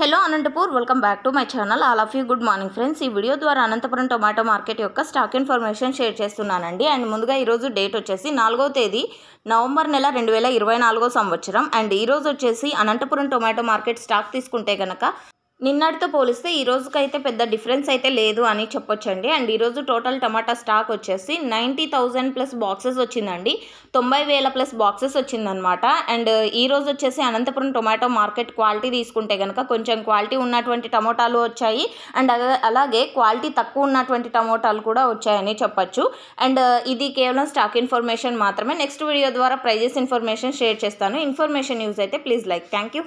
Hello Anantapur welcome back to my channel. All of you good morning friends. ఈ video ద్వారా Anantapuram tomato market యొక్క stock information share చేస్తున్నానండి. And ముందుగా ఈరోజు date వచ్చేసి నాలుగో తేదీ నవంబర్ నెల రెండు వేల ఇరవై నాలుగో సంవత్సరం. అండ్ ఈరోజు వచ్చేసి అనంతపురం టొమాటో మార్కెట్ స్టాక్ తీసుకుంటే కనుక నిన్నటితో పోలిస్తే ఈ రోజుకైతే పెద్ద డిఫరెన్స్ అయితే లేదు అని చెప్పొచ్చండి. అండ్ ఈరోజు టోటల్ టమాటా స్టాక్ వచ్చేసి నైంటీ థౌజండ్ ప్లస్ బాక్సెస్ వచ్చిందండి. తొంభై వేల ప్లస్ బాక్సెస్ వచ్చిందనమాట అండ్ ఈ రోజు వచ్చేసి అనంతపురం టొమాటో మార్కెట్ క్వాలిటీ తీసుకుంటే కనుక కొంచెం క్వాలిటీ ఉన్నటువంటి టమోటాలు వచ్చాయి. అండ్ అలాగే క్వాలిటీ తక్కువ ఉన్నటువంటి టమోటాలు కూడా వచ్చాయని చెప్పొచ్చు. అండ్ ఇది కేవలం స్టాక్ ఇన్ఫర్మేషన్ మాత్రమే. నెక్స్ట్ వీడియో ద్వారా ప్రైజెస్ ఇన్ఫర్మేషన్ షేర్ చేస్తాను. ఇన్ఫర్మేషన్ యూజ్ అయితే ప్లీజ్ లైక్. Thank you